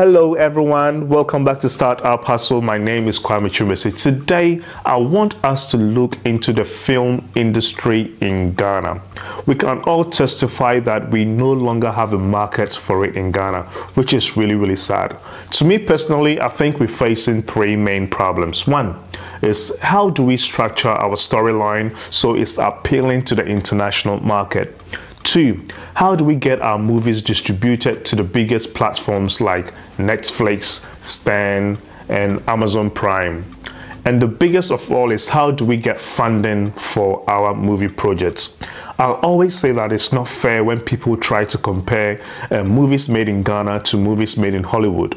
Hello everyone, welcome back to Startup Hustle. My name is Kwame Chumesi. Today, I want us to look into the film industry in Ghana. We can all testify that we no longer have a market for it in Ghana, which is really, really sad. To me personally, I think we're facing three main problems. One is how do we structure our storyline so it's appealing to the international market? Two, how do we get our movies distributed to the biggest platforms like Netflix, Stan, and Amazon Prime? And the biggest of all is how do we get funding for our movie projects? I'll always say that it's not fair when people try to compare uh, movies made in Ghana to movies made in Hollywood.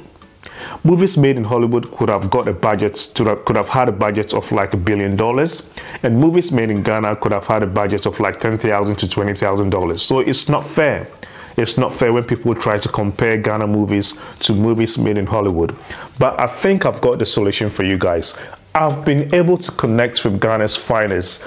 Movies made in Hollywood could have got a budget to could have had a budget of like a billion dollars, and movies made in Ghana could have had a budget of like ten thousand to twenty thousand dollars. So it's not fair. It's not fair when people try to compare Ghana movies to movies made in Hollywood. But I think I've got the solution for you guys. I've been able to connect with Ghana's finest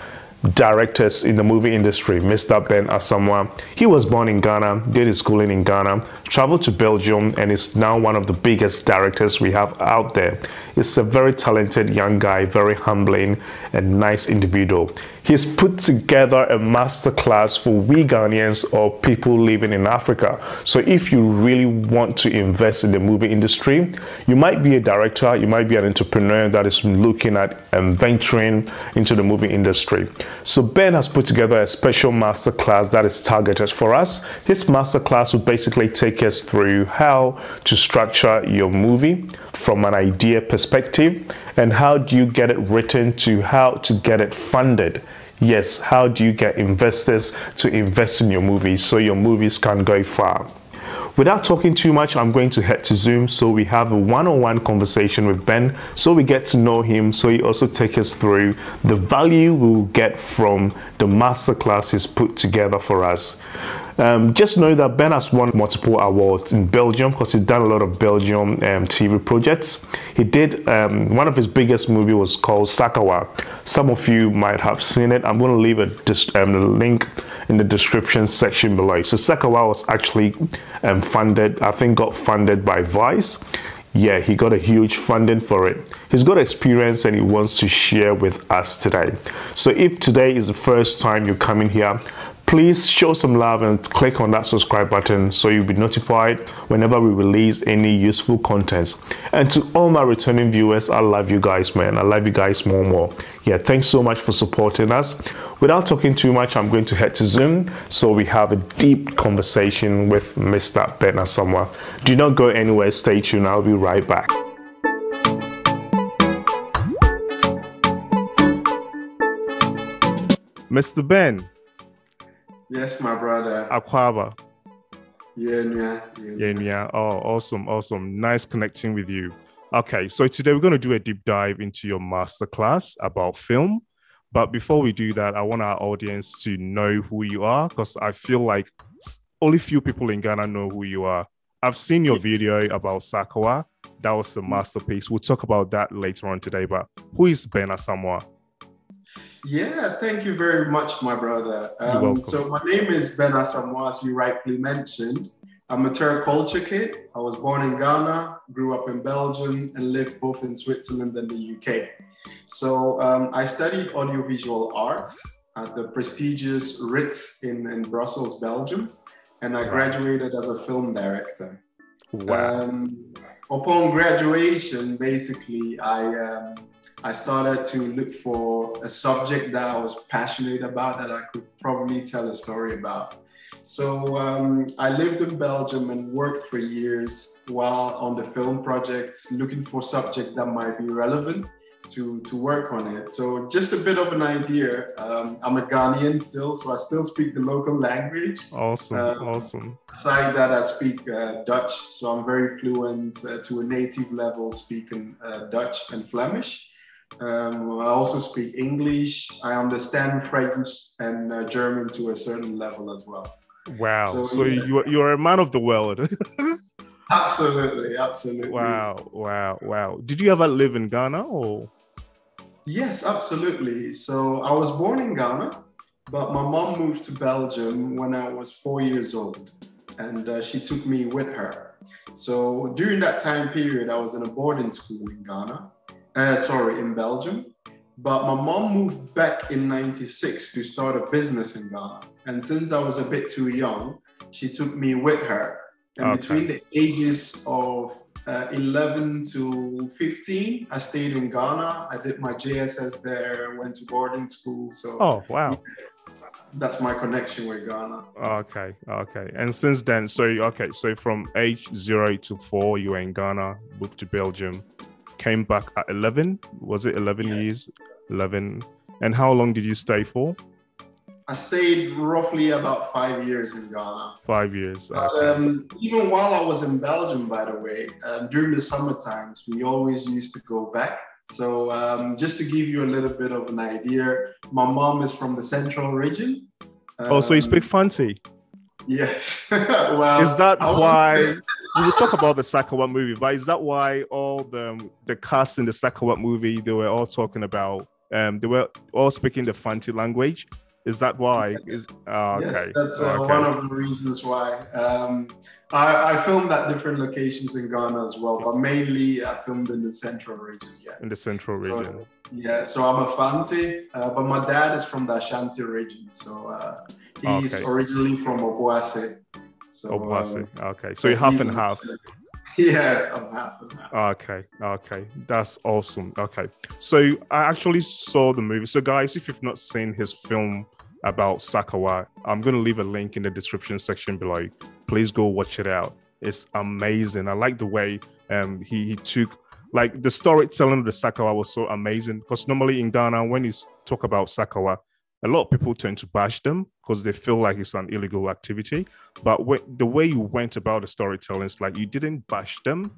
directors in the movie industry, Mr. Ben Asamoah. He was born in Ghana, did his schooling in Ghana, traveled to Belgium, and is now one of the biggest directors we have out there. He's a very talented young guy, very humbling and nice individual. He's put together a masterclass for we Ghanaians or people living in Africa. So if you really want to invest in the movie industry, you might be a director, you might be an entrepreneur that is looking at and venturing into the movie industry. So Ben has put together a special masterclass that is targeted for us. His masterclass will basically take us through how to structure your movie from an idea perspective? And how do you get it written to how to get it funded? Yes how do you get investors to invest in your movies so your movies can go far? Without talking too much, I'm going to head to Zoom. So we have a one-on-one conversation with Ben. So we get to know him. So he also take us through the value we'll get from the masterclass he's put together for us. Um, just know that Ben has won multiple awards in Belgium because he's done a lot of Belgium um, TV projects. He did um, one of his biggest movie was called Sakawa. Some of you might have seen it. I'm going to leave a um, link in the description section below. So Sakawa was actually um, funded, I think, got funded by Vice yeah, he got a huge funding for it. He's got experience and he wants to share with us today. So if today is the first time you're coming here, please show some love and click on that subscribe button so you'll be notified whenever we release any useful content. And to all my returning viewers i love you guys man. I love you guys more and more. Yeah thanks so much for supporting us. Without talking too much i'm going to head to zoom so we have a deep conversation with mr ben asamoah. Do not go anywhere. Stay tuned. I'll be right back. Mr ben Yes, my brother. Akwaba. Yeah, yeah, yeah. Yeah, Oh, awesome, awesome. Nice connecting with you. Okay, so today we're going to do a deep dive into your masterclass about film. But before we do that, I want our audience to know who you are because I feel like only few people in Ghana know who you are. I've seen your video about Sakawa. That was the masterpiece. We'll talk about that later on today. But who is Ben Asamoah? Yeah, thank you very much, my brother. Um, so my name is Ben Asamoah, as you rightfully mentioned. I'm a third culture kid. I was born in Ghana, grew up in Belgium, and lived both in Switzerland and the UK. So um, I studied audiovisual arts at the prestigious RITS in, in Brussels, Belgium, and I graduated as a film director. Wow. Um, upon graduation, basically, I um, I started to look for a subject that I was passionate about that I could probably tell a story about. So um, I lived in Belgium and worked for years while on the film projects, looking for subjects that might be relevant to, to work on it. So just a bit of an idea. Um, I'm a Ghanaian still, so I still speak the local language. Awesome, uh, awesome. Aside that, I speak uh, Dutch, so I'm very fluent uh, to a native level speaking uh, Dutch and Flemish. Um, I also speak English. I understand French and uh, German to a certain level as well. Wow. So, so yeah. you, you're a man of the world. absolutely. Absolutely. Wow. Wow. Wow. Did you ever live in Ghana or? Yes, absolutely. So I was born in Ghana, but my mom moved to Belgium when I was four years old. And uh, she took me with her. So during that time period, I was in a boarding school in Ghana, uh, sorry, in Belgium. But my mom moved back in 96 to start a business in Ghana. And since I was a bit too young, she took me with her. And Okay. between the ages of uh, 11 to 15, I stayed in Ghana. I did my JSS there, went to boarding school. So Oh, wow. that's my connection with Ghana. Okay, okay. And since then, so okay, so from age zero to four, you were in Ghana, moved to Belgium, came back at eleven. Was it eleven Yes. years? Eleven. And how long did you stay for? I stayed roughly about five years in Ghana. Five years. But, um, even while I was in Belgium, by the way, um, during the summer times, we always used to go back. So um, just to give you a little bit of an idea, my mom is from the central region. oh, so you Um, speak Fanti? Yes. well, Is that why? We will talk about the Sakawa movie, but is that why all the the cast in the Sakawa movie they were all talking about? Um, they were all speaking the Fanti language. Is that why? Is ah, okay. Yes, that's uh, okay. one of the reasons why. Um, I, I filmed at different locations in Ghana as well, but mainly I filmed in the central region. Yeah. in the central So, region. Yeah, so I'm a Fanti, uh, but my dad is from the Ashanti region. So uh, he's Okay. originally from Obuasi. So, Obuasi. um, Okay, so you're half and half. Yes, I'm half and half. Okay, okay, that's awesome. Okay, so I actually saw the movie. So, guys, if you've not seen his film about Sakawa, I'm gonna leave a link in the description section below. Please go watch it out. It's amazing. I like the way um he, he took like the storytelling of the Sakawa was so amazing. Because normally in Ghana, when you talk about Sakawa, a lot of people tend to bash them because they feel like it's an illegal activity. But the way you went about the storytelling is like you didn't bash them,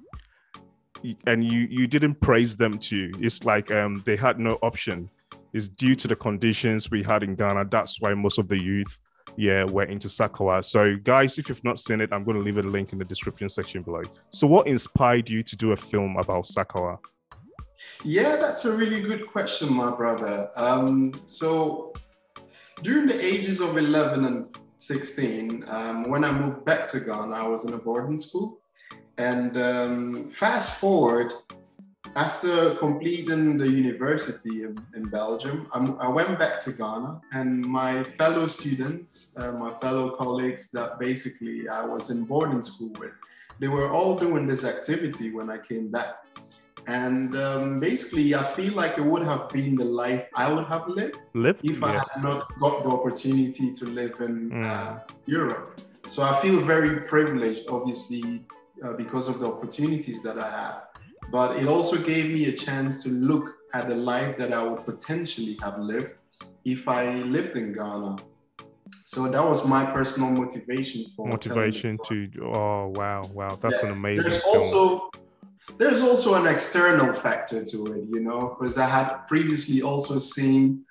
and you you didn't praise them too. It's like um they had no option. It's due to the conditions we had in Ghana. That's why most of the youth, yeah, were into Sakawa. So guys, if you've not seen it, I'm going to leave a link in the description section below. So what inspired you to do a film about Sakawa? Yeah, that's a really good question, my brother. Um, so during the ages of 11 and 16, um, when I moved back to Ghana, I was in a boarding school. And um, fast forward, after completing the university in, in Belgium, I'm, I went back to Ghana, and my fellow students, uh, my fellow colleagues that basically I was in boarding school with, they were all doing this activity when I came back. And um, basically, I feel like it would have been the life I would have lived Live? if I had not got the opportunity to live in Mm. uh, Europe. So I feel very privileged, obviously, uh, because of the opportunities that I have. But it also gave me a chance to look at the life that I would potentially have lived if I lived in Ghana. So that was my personal motivation for Motivation to oh wow wow that's an amazing There's film. also there's also an external factor to it, you know, because I had previously also seen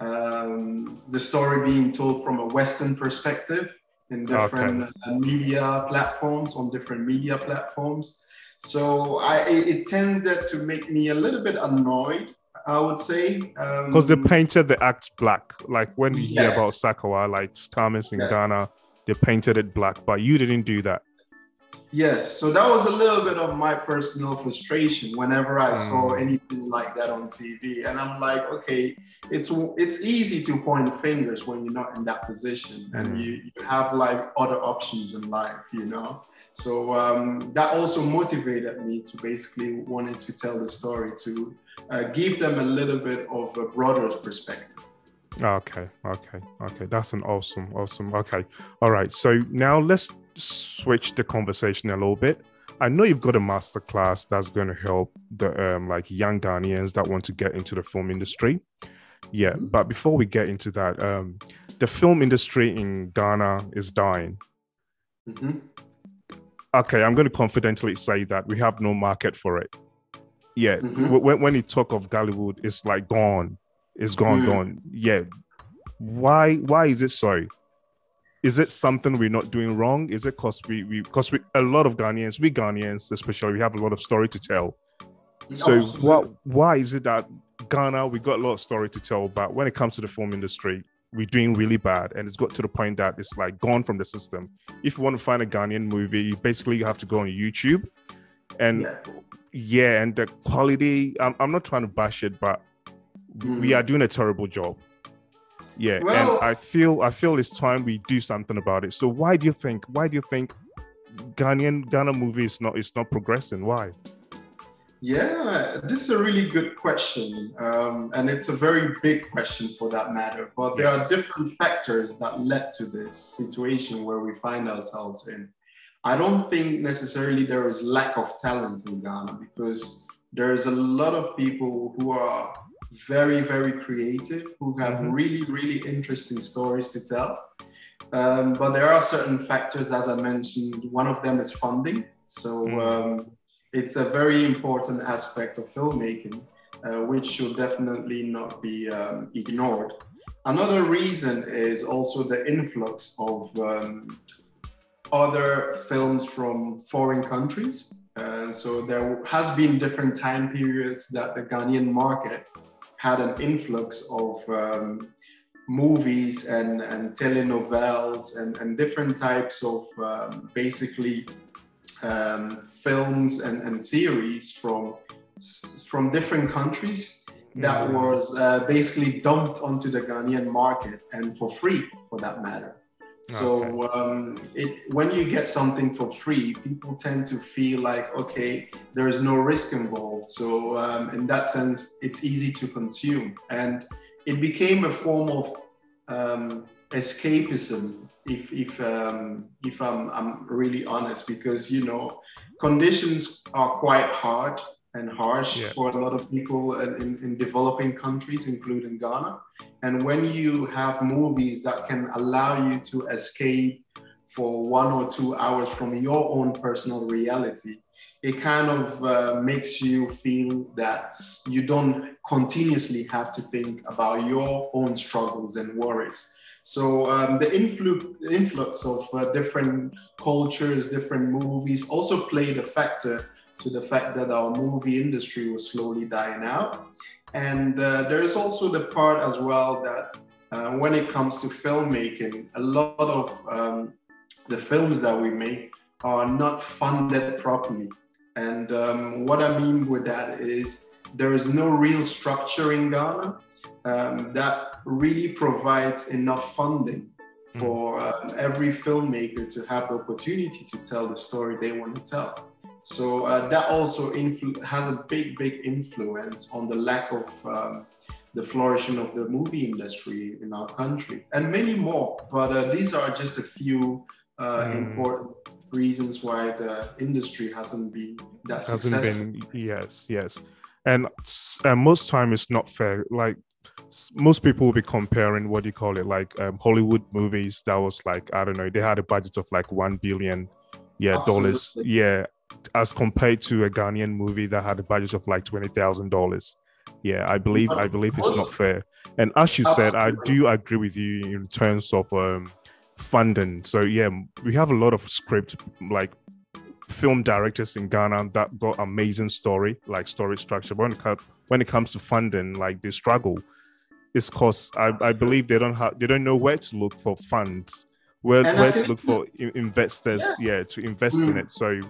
um, the story being told from a Western perspective in different uh, media platforms on different media platforms. So I it, tended to make me a little bit annoyed, I would say, because they um, painted the act black. Like when you hear about Sakawa, like Scammers in Yeah. Ghana, they painted it black, but you didn't do that. Yes, so that was a little bit of my personal frustration whenever I saw Mm. anything like that on TV, and I'm like, okay, it's it's easy to point fingers when you're not in that position, Mm. and you, you have like other options in life, you know. So um, that also motivated me to basically wanted to tell the story to uh, give them a little bit of a broader perspective. Okay, okay, okay. That's an awesome, awesome. Okay, all right. So now let's switch the conversation a little bit. I know you've got a masterclass that's going to help the um, like young Ghanaians that want to get into the film industry. Yeah, Mhm. but before we get into that, um, the film industry in Ghana is dying. Mhm. okay, I'm going to confidently say that we have no market for it. Yeah, Mhm. when, when you talk of Ghallywood, it's like gone. It's gone, Mm. gone. Yeah. Why? Why is it so? Is it something we're not doing wrong? Is it because we we because we a lot of Ghanaians, we Ghanaians especially, we have a lot of story to tell. So Absolutely. what? Why is it that Ghana we got a lot of story to tell, but when it comes to the film industry, we're doing really bad, and it's got to the point that it's like gone from the system. If you want to find a Ghanaian movie, you basically have to go on YouTube, and yeah, yeah and the quality. I'm, I'm not trying to bash it, but mm. we are doing a terrible job. Yeah, well, and I feel I feel it's time we do something about it. So why do you think? Why do you think Ghanaian Ghana movie is not is not progressing? Why? Yeah, this is a really good question. Um, and it's a very big question for that matter. But there are different factors that led to this situation where we find ourselves in. I don't think necessarily there is lack of talent in Ghana because there's a lot of people who are very, very creative, who have mm-hmm. really, really interesting stories to tell. Um, but there are certain factors, as I mentioned. One of them is funding. So, mm. um, it's a very important aspect of filmmaking, uh, which should definitely not be um, ignored. Another reason is also the influx of um, other films from foreign countries. Uh, so there has been different time periods that the Ghanaian market had an influx of um, movies and, and telenovelas and, and different types of um, basically um, films and, and series from from different countries that mm. was uh, basically dumped onto the Ghanaian market and for free for that matter. So okay. um, it, when you get something for free, people tend to feel like, okay, there is no risk involved. So um, in that sense, it's easy to consume, and it became a form of um, escapism if if um, if I'm I'm really honest because you know conditions are quite hard and harsh yeah. for a lot of people in, in developing countries, including Ghana. And when you have movies that can allow you to escape for one or two hours from your own personal reality, it kind of uh, makes you feel that you don't continuously have to think about your own struggles and worries. So um, the influx, influx of uh, different cultures, different movies also played a factor to the fact that our movie industry was slowly dying out. And uh, there is also the part as well that uh, when it comes to filmmaking, a lot of um, the films that we make are not funded properly. And um, what I mean with that is there is no real structure in Ghana um, that really provides enough funding hmm. for um, every filmmaker to have the opportunity to tell the story they want to tell. So uh, that also influ- has a big, big influence on the lack of um, the flourishing of the movie industry in our country, and many more. But uh, these are just a few uh, mm. important reasons why the industry hasn't been that hasn't successful. been yes, yes, and uh, most time it's not fair. Like most people will be comparing what do you call it like um, hollywood movies that was like i don't know they had a budget of like 1 billion yeah Absolutely. dollars yeah as compared to a ghanaian movie that had a budget of like $20000 yeah i believe i believe it's not fair and as you Absolutely. said i do agree with you in terms of um, funding so yeah we have a lot of script like film directors in ghana that got amazing story like story structure but when it, when it comes to funding like they struggle It's because I, I believe they don't have they don't know where to look for funds, where where to look for investors, yeah. yeah, to invest mm. in it. So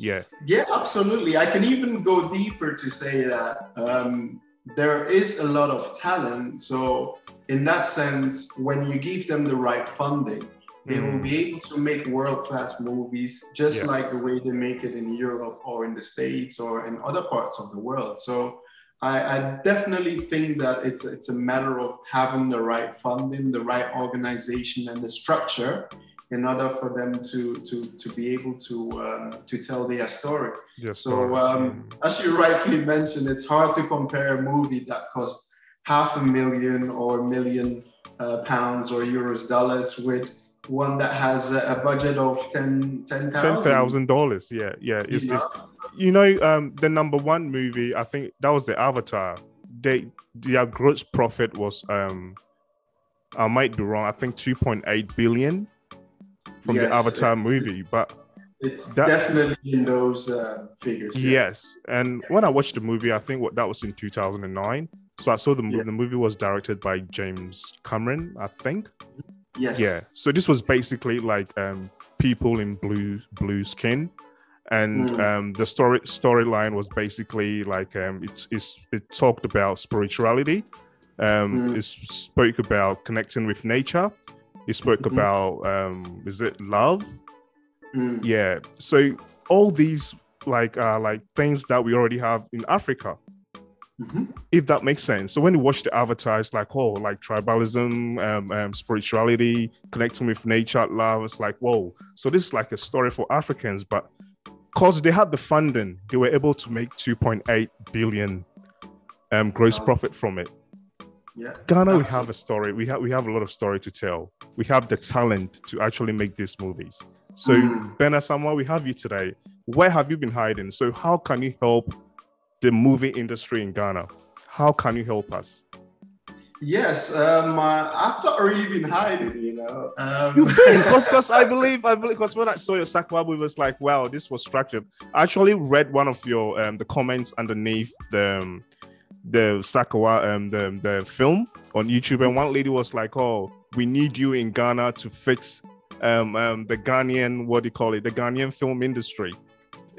yeah, yeah, absolutely. I can even go deeper to say that um, there is a lot of talent. So in that sense, when you give them the right funding, they mm. will be able to make world class movies just yeah. like the way they make it in Europe or in the States or in other parts of the world. So I, I, definitely think that it's it's a matter of having the right funding, the right organization, and the structure in order for them to to to be able to um, to tell their story. Yes, so um, as you rightfully mentioned, it's hard to compare a movie that costs half a million or a million uh, pounds or euros dollars with one that has a budget of ten ten thousand. Ten thousand dollars. Yeah, yeah. It's, yeah. It's, you know, um, the number one movie. I think that was the Avatar. They their gross profit was um, I might be wrong. I think two point eight billion from yes, the Avatar movie, but. It's that, definitely in those uh, figures. Yeah. Yes, and when I watched the movie, I think what that was in 2009. So I saw the movie. Yeah. The movie was directed by James Cameron, I think. Yes. Yeah. So this was basically like um, people in blue blue skin, and Mm. um, the story storyline was basically like um, it's, it's it talked about spirituality. Um, Mm. It spoke about connecting with nature. It spoke Mhm. about um, is it love? Mm. Yeah. So all these like uh, like things that we already have in Africa Mhm. if that makes sense. So when you watch the avatar, it's like, oh, like tribalism, um, um, spirituality, connecting with nature, love. It's like, whoa. So this is like a story for Africans, but because they had the funding, they were able to make 2.8 billion um, gross Wow. profit from it. Yeah. Ghana, we have a story. We have we have a lot of story to tell. We have the talent to actually make these movies. So Mm. Ben Asamoah, we have you today. Where have you been hiding? So how can you help the movie industry in Ghana? How can you help us? Yes. Um, uh, I've not really been hiding, you know. Um, Because I believe I believe because when I saw your Sakawa movie, it was like, wow, this was structured. I actually read one of your um the comments underneath the um, the Sakawa um the the film on YouTube, and one lady was like, "Oh, we need you in Ghana to fix um um the Ghanaian what do you call it the Ghanaian film industry."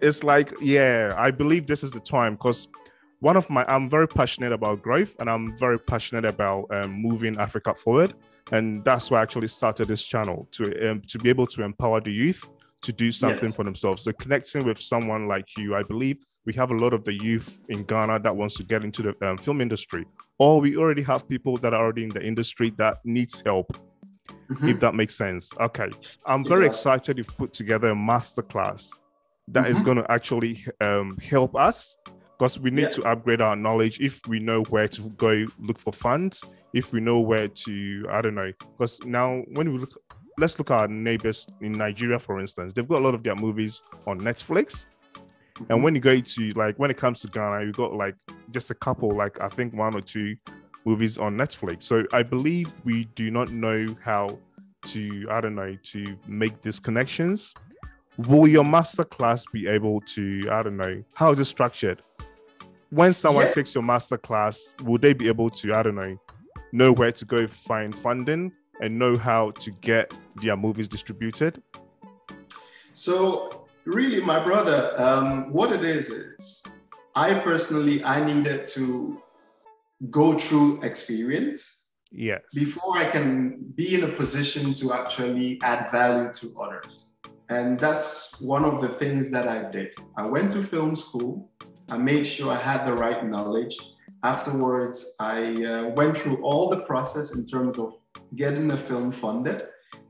It's like, yeah, I believe this is the time because one of my I'm very passionate about growth and I'm very passionate about um, moving Africa forward, and that's why I actually started this channel to um, to be able to empower the youth to do something Yes. for themselves. So connecting with someone like you, I believe we have a lot of the youth in Ghana that wants to get into the um, film industry, or we already have people that are already in the industry that needs help. mhm. If that makes sense. Okay, I'm very Yeah. excited you've put together a masterclass that is Mhm. going to actually um, help us because we need Yeah. to upgrade our knowledge if we know where to go look for funds if we know where to i don't know because now when we look let's look at our neighbors in nigeria for instance they've got a lot of their movies on netflix and when you go to like when it comes to ghana you got like just a couple like i think one or two movies on netflix. So i believe we do not know how to i don't know to make these connections. Will your master class be able to i don't know how is it structured? When someone Yeah. takes your master class will they be able to i don't know know where to go find funding and know how to get their movies distributed? So really, my brother, um, what it is is, I personally I needed to go through experience yes before I can be in a position to actually add value to others. And that's one of the things that I did. I went to film school. I made sure I had the right knowledge. Afterwards, I uh, went through all the process in terms of getting the film funded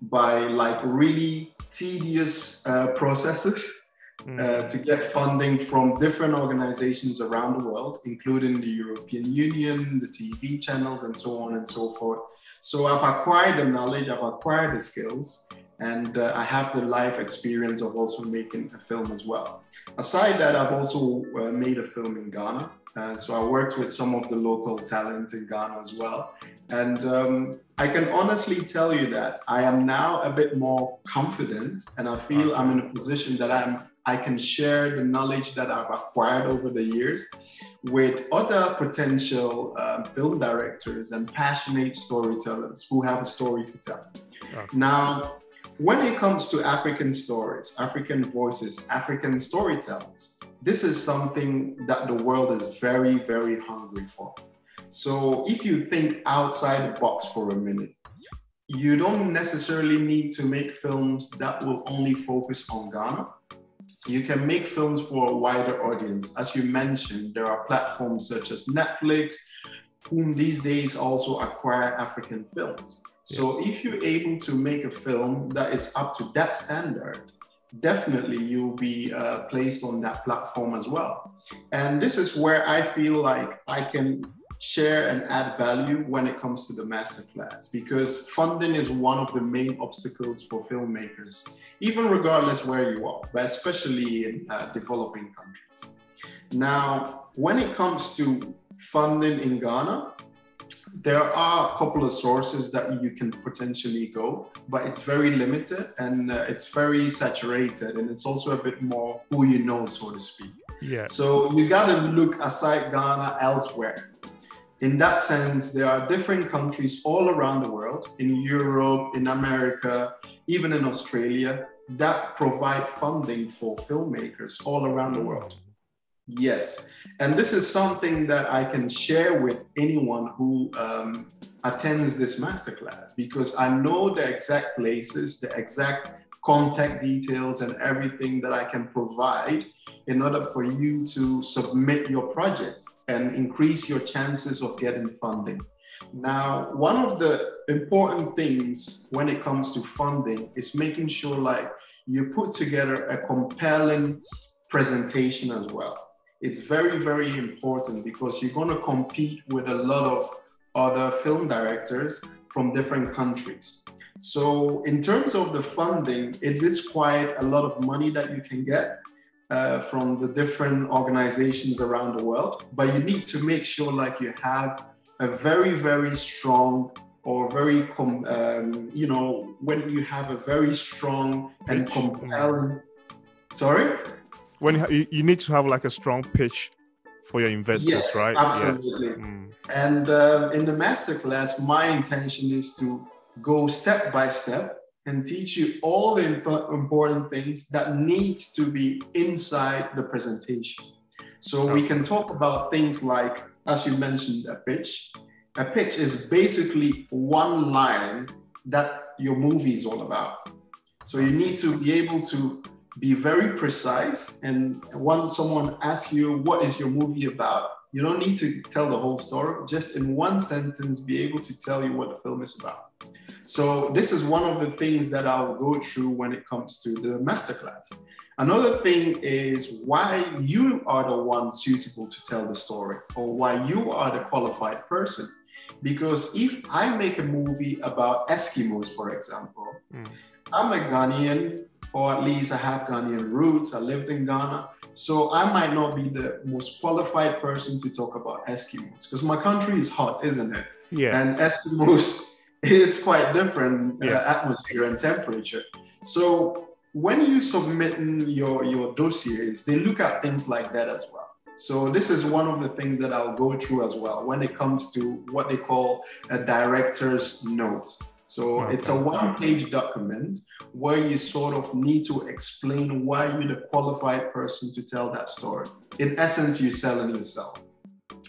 by like really tedious uh, processes Mm. to get funding from different organizations around the world, including the European Union, the TV channels, and so on and so forth. So I've acquired the knowledge, I've acquired the skills, and uh, I have the life experience of also making a film as well. Aside that, I've also uh, made a film in Ghana. Uh, so I worked with some of the local talent in Ghana as well. And um, I can honestly tell you that I am now a bit more confident and I feel I'm in a position that I'm I can share the knowledge that I've acquired over the years with other potential um, film directors and passionate storytellers who have a story to tell. Okay. Now, when it comes to African stories, African voices, African storytellers, this is something that the world is very, very hungry for. So if you think outside the box for a minute, you don't necessarily need to make films that will only focus on Ghana. You can make films for a wider audience. As you mentioned, there are platforms such as Netflix, whom these days also acquire African films. So if you're able to make a film that is up to that standard, definitely you'll be uh, placed on that platform as well. And this is where I feel like I can share and add value when it comes to the masterclass because funding is one of the main obstacles for filmmakers, even regardless where you are, but especially in uh, developing countries. Now, when it comes to funding in Ghana, there are a couple of sources that you can potentially go, but it's very limited and uh, it's very saturated, and it's also a bit more who you know, so to speak. yeah So you got to look aside Ghana elsewhere. In that sense, there are different countries all around the world, in Europe, in America, even in Australia, that provide funding for filmmakers all around the world. Yes. And this is something that I can share with anyone who um, attends this masterclass because I know the exact places, the exact contact details, and everything that I can provide in order for you to submit your project and increase your chances of getting funding. Now, one of the important things when it comes to funding is making sure like you put together a compelling presentation as well. It's very, very important because you're going to compete with a lot of other film directors from different countries. So, in terms of the funding, it is quite a lot of money that you can get uh, from the different organizations around the world. But you need to make sure, like, you have a very, very strong or very, com- um, you know, when you have a very strong and compelling. Sorry? When you, you need to have like a strong pitch for your investors, yes, right? Absolutely. Yes. Mm. And uh, in the masterclass, my intention is to go step by step and teach you all the important things that needs to be inside the presentation. So okay. we can talk about things like, as you mentioned, a pitch. A pitch is basically one line that your movie is all about. So you need to be able to be very precise. And when someone asks you, what is your movie about? You don't need to tell the whole story. Just in one sentence, be able to tell you what the film is about. So this is one of the things that I'll go through when it comes to the masterclass. Another thing is why you are the one suitable to tell the story or why you are the qualified person. Because if I make a movie about Eskimos, for example, mm. I'm a Ghanaian, or at least I have Ghanaian roots, I lived in Ghana. So I might not be the most qualified person to talk about Eskimos because my country is hot, isn't it? Yeah. And Eskimos it's quite different uh, yeah. uh, atmosphere and temperature. So when you submit your your dossiers, they look at things like that as well. So this is one of the things that I'll go through as well when it comes to what they call a director's note. So okay. it's a one-page document where you sort of need to explain why you're the qualified person to tell that story. In essence, you're selling yourself.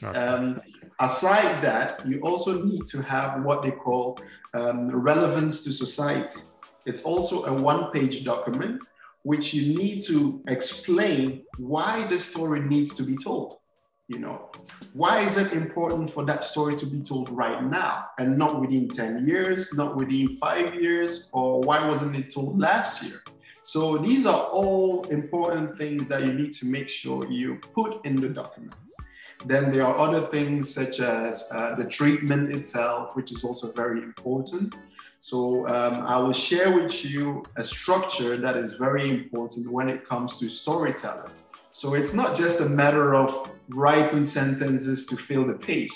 Okay. Um, Aside that, you also need to have what they call um, relevance to society. It's also a one page document which you need to explain why the story needs to be told. You know, why is it important for that story to be told right now and not within 10 years, not within five years, or why wasn't it told last year? So these are all important things that you need to make sure you put in the documents. Then there are other things such as uh, the treatment itself, which is also very important. So um, I will share with you a structure that is very important when it comes to storytelling. So it's not just a matter of writing sentences to fill the page.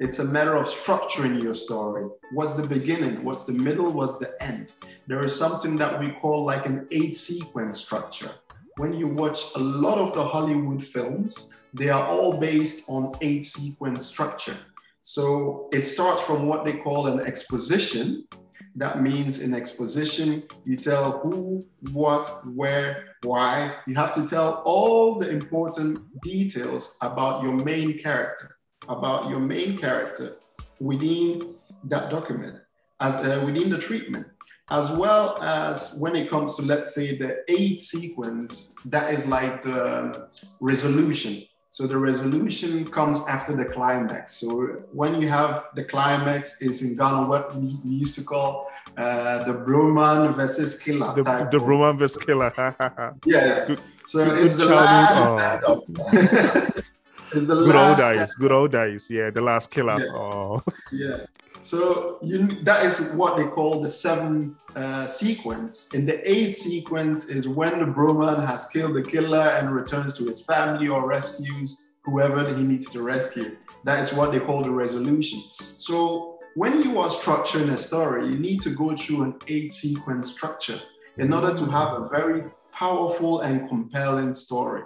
It's a matter of structuring your story. What's the beginning? What's the middle? What's the end? There is something that we call like an eight sequence structure. When you watch a lot of the Hollywood films, they are all based on eight sequence structure. So it starts from what they call an exposition. That means in exposition, you tell who, what, where, why. You have to tell all the important details about your main character, about your main character within that document, as uh, within the treatment, as well as when it comes to, let's say, the eight sequence, that is like the resolution so the resolution comes after the climax. So when you have the climax is in Ghana, what we, used to call uh, the Broman versus Killer. The, type the Broman versus Killer. yes. Good, so good it's the last oh. it's the good old days. Good old days. Yeah, the last killer. Yeah. Oh. yeah. So you, that is what they call the seven uh, sequence. In the eighth sequence is when the Broman has killed the killer and returns to his family or rescues whoever he needs to rescue. That is what they call the resolution. So when you are structuring a story, you need to go through an eight sequence structure in order to have a very powerful and compelling story.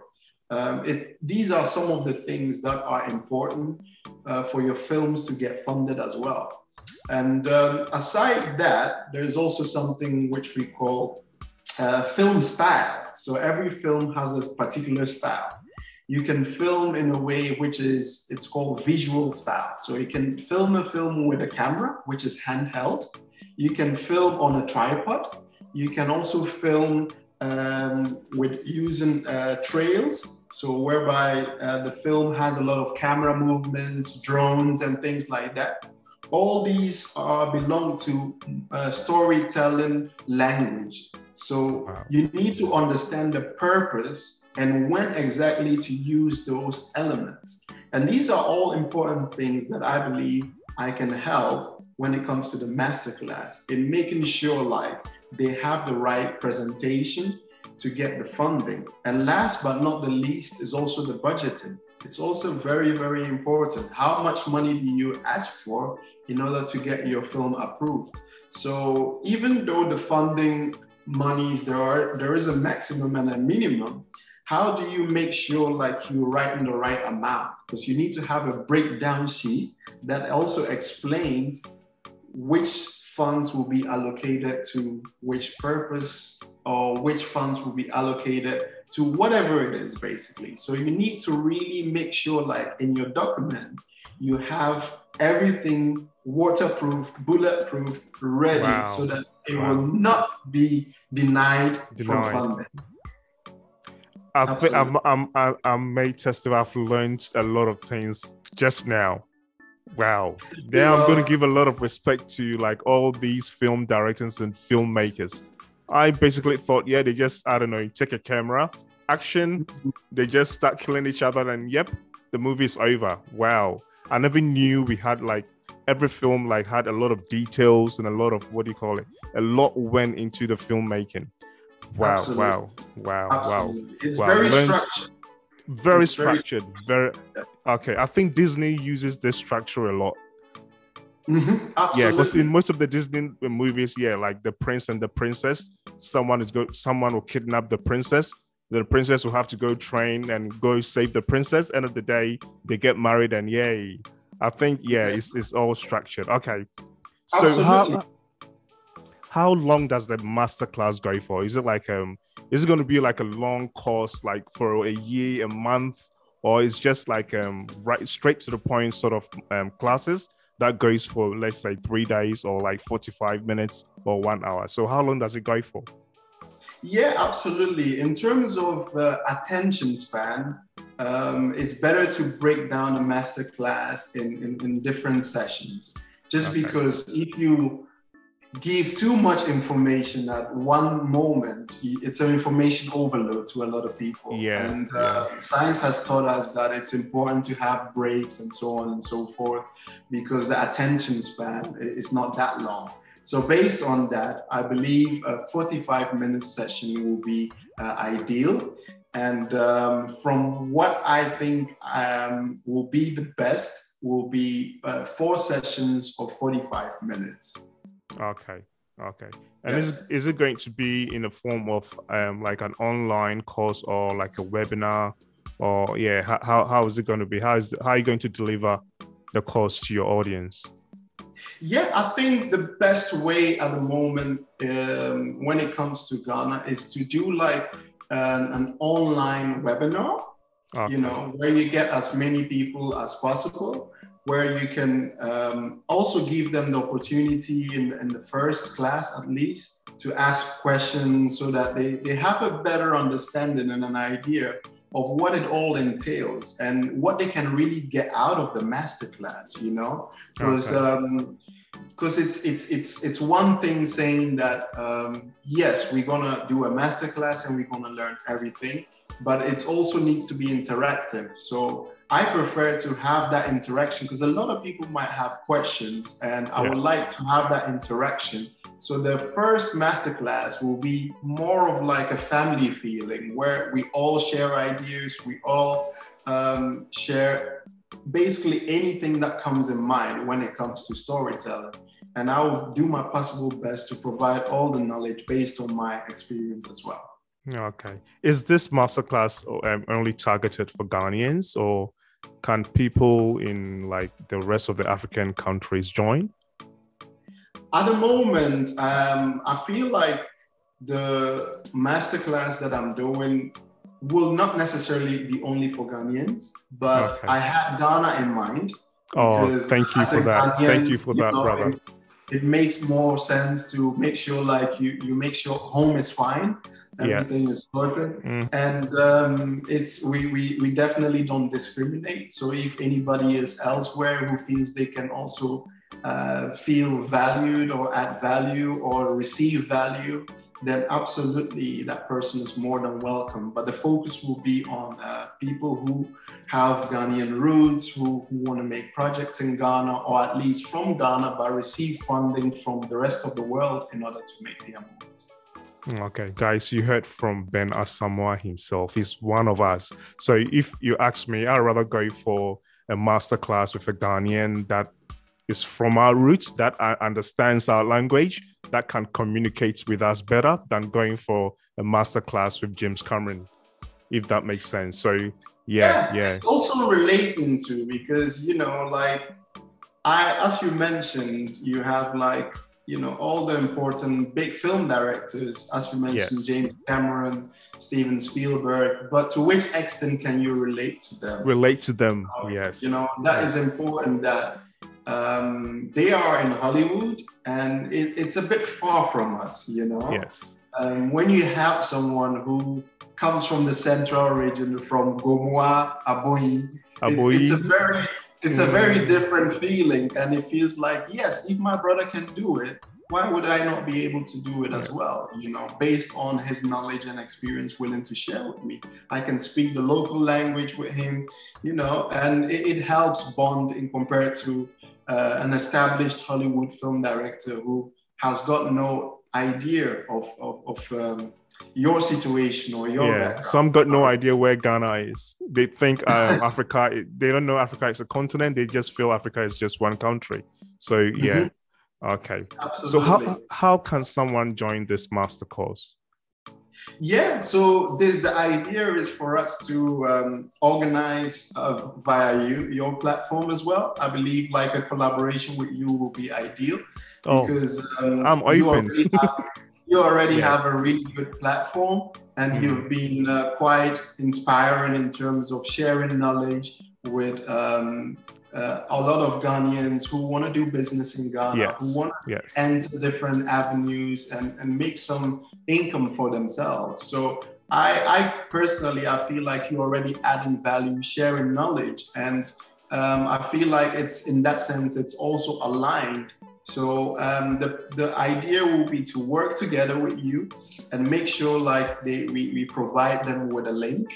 Um, it, these are some of the things that are important uh, for your films to get funded as well. And um, aside that, there's also something which we call uh, film style. So every film has a particular style. You can film in a way which is, it's called visual style. So you can film a film with a camera, which is handheld. You can film on a tripod. You can also film um, with using uh, trails. So whereby uh, the film has a lot of camera movements, drones, and things like that. All these are belong to uh, storytelling language. So wow. you need to understand the purpose and when exactly to use those elements. And these are all important things that I believe I can help when it comes to the masterclass in making sure like they have the right presentation to get the funding. And last but not the least is also the budgeting. It's also very, very important. How much money do you ask for in order to get your film approved? So even though the funding monies there are there is a maximum and a minimum, how do you make sure like you write in the right amount? Because you need to have a breakdown sheet that also explains which funds will be allocated to which purpose or which funds will be allocated to whatever it is basically so you need to really make sure like in your document you have everything waterproof bulletproof ready wow. so that it wow. will not be denied, denied. from funding I think I'm, I'm, I'm, I'm made testify. I've learned a lot of things just now. Wow. Now I'm going to give a lot of respect to like all these film directors and filmmakers. I basically thought, yeah, they just, I don't know, take a camera, action, mm-hmm. they just start killing each other, and yep, the movie's over. Wow. I never knew we had like every film like had a lot of details and a lot of what do you call it? A lot went into the filmmaking. Wow, Absolutely. wow, wow, Absolutely. wow. It's wow. very structured very it's structured. Very, very, okay. I think Disney uses this structure a lot. Mm-hmm, yeah, because in most of the Disney movies, yeah, like the prince and the princess, someone is go, someone will kidnap the princess. The princess will have to go train and go save the princess. End of the day, they get married and yay. I think yeah, it's it's all structured. Okay, so Absolutely. how how long does the master class go for? Is it like um is it going to be like a long course, like for a year, a month, or is just like um, right straight to the point sort of um, classes that goes for let's say three days or like 45 minutes or one hour? So how long does it go for? Yeah, absolutely. In terms of uh, attention span, um, it's better to break down a master class in, in, in different sessions. Just okay. because if you give too much information at one moment, it's an information overload to a lot of people. Yeah. And uh, yeah. science has taught us that it's important to have breaks and so on and so forth because the attention span is not that long. So based on that, I believe a 45 minute session will be uh, ideal. And um, from what I think um, will be the best will be uh, four sessions of 45 minutes. Okay. Okay. And yes. is is it going to be in the form of um like an online course or like a webinar or yeah how how is it going to be how is how are you going to deliver the course to your audience? Yeah, I think the best way at the moment um, when it comes to Ghana is to do like an, an online webinar. Okay. You know, where you get as many people as possible where you can um, also give them the opportunity in, in, the first class at least to ask questions so that they, they have a better understanding and an idea of what it all entails and what they can really get out of the masterclass you know because okay. um, because it's it's it's it's one thing saying that um, yes we're gonna do a masterclass and we're gonna learn everything but it also needs to be interactive so I prefer to have that interaction because a lot of people might have questions and I would like to have that interaction. So the first masterclass will be more of like a family feeling where we all share ideas, we all um, share basically anything that comes in mind when it comes to storytelling. And I will do my possible best to provide all the knowledge based on my experience as well. Okay. Is this masterclass um, only targeted for Ghanaians or can people in like the rest of the African countries join? At the moment, um, I feel like the masterclass that I'm doing will not necessarily be only for Ghanaians, but okay. I have Ghana in mind. Oh, thank you for that. Ghanaian, thank you for that, know, brother. It, it, makes more sense to make sure like you you make sure home is fine, everything yes. is working, mm. and um, it's we, we we definitely don't discriminate. So if anybody is elsewhere who feels they can also uh, feel valued or add value or receive value then absolutely that person is more than welcome. But the focus will be on uh, people who have Ghanaian roots, who, who want to make projects in Ghana, or at least from Ghana, but receive funding from the rest of the world in order to make their moves. Okay, guys, you heard from Ben Asamoah himself. He's one of us. So if you ask me, I'd rather go for a masterclass with a Ghanaian that is from our roots, that uh, understands our language, that can communicate with us better than going for a masterclass with James Cameron, if that makes sense. So yeah, yeah. yeah. also relating to because you know, like I as you mentioned, you have like you know all the important big film directors, as we mentioned, yes. James Cameron, Steven Spielberg. But to which extent can you relate to them? Relate to them, yes. You know that yes. is important. That um, they are in Hollywood, and it, it's a bit far from us, you know. Yes. Um, when you have someone who comes from the central region, from Gomoa, Aboyi, Aboyi. It's, it's, a very it's a very different feeling, and it feels like yes, if my brother can do it, why would I not be able to do it as well? You know, based on his knowledge and experience willing to share with me. I can speak the local language with him, you know, and it, it helps bond in compared to uh, an established Hollywood film director who has got no idea of, of, of um, your situation or your yeah background. some got no idea where ghana is they think uh, africa they don't know africa is a continent they just feel africa is just one country so yeah mm-hmm. okay Absolutely. so how, how can someone join this master course yeah, so this, the idea is for us to um, organize uh, via you, your platform as well. I believe like a collaboration with you will be ideal oh, because um, I'm you open. You already yes. have a really good platform and mm you've been uh, quite inspiring in terms of sharing knowledge with um, uh, a lot of Ghanaians who want to do business in Ghana, yes. who want to yes. enter different avenues and, and make some income for themselves. So I, I personally, I feel like you're already adding value, sharing knowledge, and um, I feel like it's in that sense, it's also aligned. So um, the the idea will be to work together with you and make sure like they we, we provide them with a link,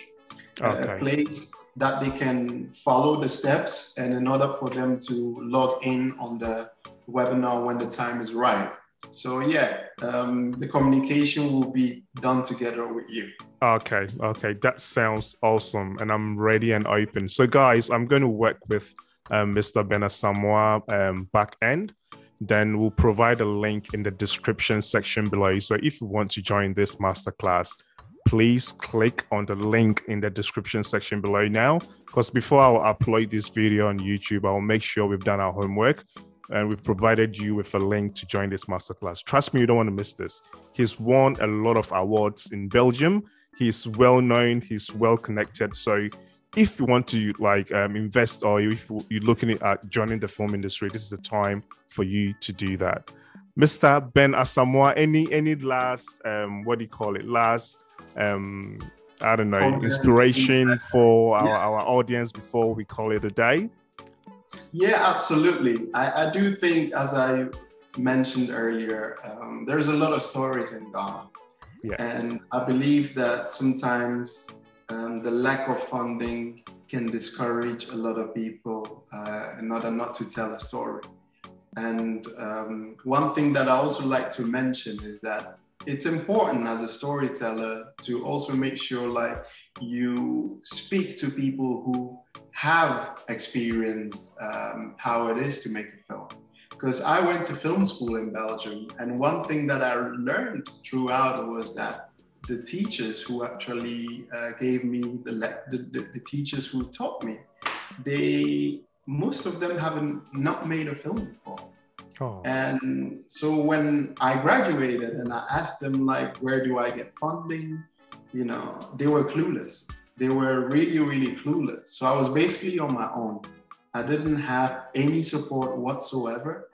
okay. a place that they can follow the steps and in order for them to log in on the webinar when the time is right. So yeah, um, the communication will be done together with you. Okay, okay, that sounds awesome, and I'm ready and open. So guys, I'm going to work with um, Mr. Ben Asamoah um, back end. Then we'll provide a link in the description section below. So if you want to join this masterclass, please click on the link in the description section below now. Because before I'll upload this video on YouTube, I'll make sure we've done our homework and we've provided you with a link to join this masterclass. Trust me, you don't want to miss this. He's won a lot of awards in Belgium. He's well known, he's well connected. So if you want to like um, invest or if you're looking at joining the film industry, this is the time for you to do that. Mr. Ben Asamoah, any any last um, what do you call it? Last um, I don't know, inspiration for our, yeah. our audience before we call it a day? Yeah, absolutely. I, I do think, as I mentioned earlier, um, there's a lot of stories in Ghana. Yeah. And I believe that sometimes um, the lack of funding can discourage a lot of people uh, not to tell a story. And um, one thing that I also like to mention is that it's important as a storyteller to also make sure like you speak to people who have experienced um, how it is to make a film because i went to film school in belgium and one thing that i learned throughout was that the teachers who actually uh, gave me the, the, the, the teachers who taught me, they most of them haven't not made a film before. Oh. And so when I graduated and I asked them like, where do I get funding? You know, they were clueless. They were really, really clueless. So I was basically on my own. I didn't have any support whatsoever.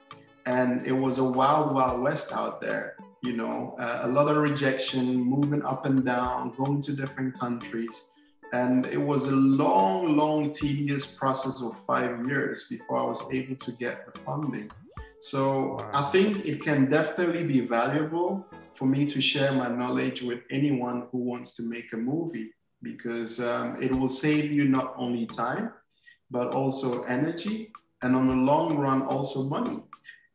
And it was a wild, wild west out there. You know, uh, a lot of rejection, moving up and down, going to different countries. And it was a long, long, tedious process of five years before I was able to get the funding. So wow. I think it can definitely be valuable for me to share my knowledge with anyone who wants to make a movie because um, it will save you not only time, but also energy, and on the long run, also money.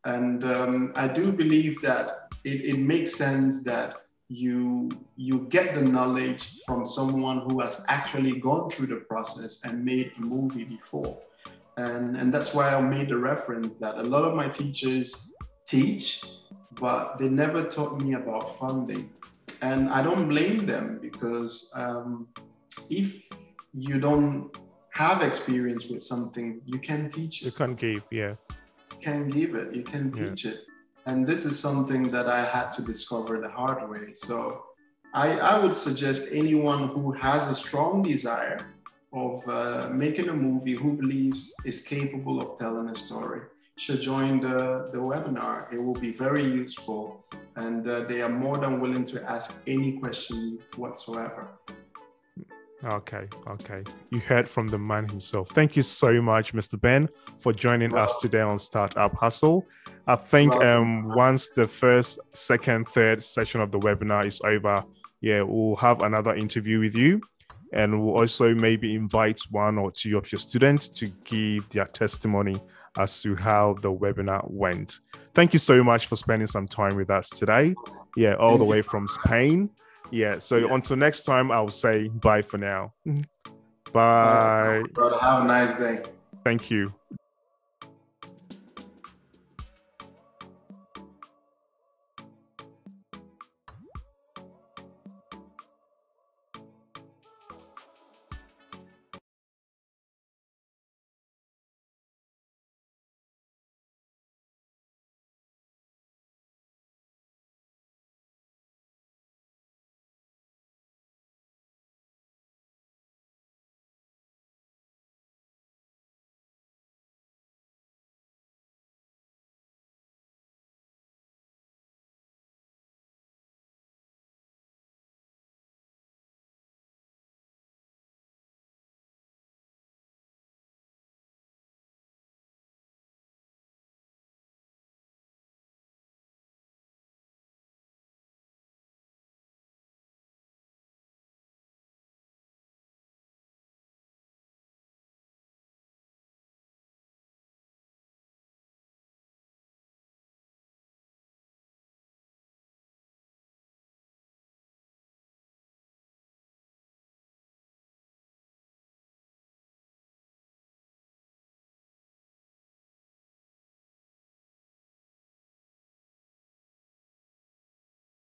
And um, I do believe that it, it makes sense that you you get the knowledge from someone who has actually gone through the process and made a movie before and, and that's why I made the reference that a lot of my teachers teach, but they never taught me about funding. And I don't blame them because um, if you don't have experience with something, you can teach it. You can give, yeah. You can give it, you can teach yeah. it. And this is something that I had to discover the hard way. So I, I would suggest anyone who has a strong desire of uh, making a movie who believes is capable of telling a story should join the, the webinar. It will be very useful and uh, they are more than willing to ask any question whatsoever. Okay, okay. You heard from the man himself. Thank you so much, Mr. Ben, for joining us today on Startup Hustle. I think um, once the first, second, third session of the webinar is over, yeah, we'll have another interview with you and we'll also maybe invite one or two of your students to give their testimony as to how the webinar went. Thank you so much for spending some time with us today. Yeah, all the way from Spain. Yeah, so yeah. until next time, I'll say bye for now. Mm-hmm. Bye. brother, have a nice day. Thank you.